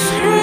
just